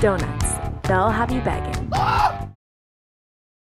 Donuts. They'll have you begging.